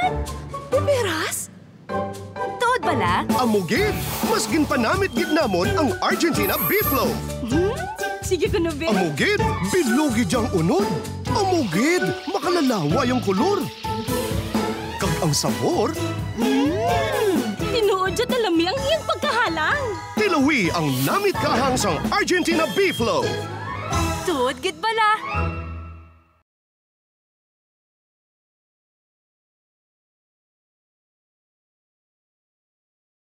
man! Biberas? Tuod bala? Amugid! Mas ginpanamit gid namon ang Argentina Beef Loaf. Hmm? Sige ko na, be. Amugid! Bilugi diyang unod. Amugid! Makalalawa yung kulor. Kag ang sabor, Hmm. Tinuod dyan talami ang iyang pagkahalang. tilawi ang namit kahang sang Argentina Beef Loaf. Tuod gid bala.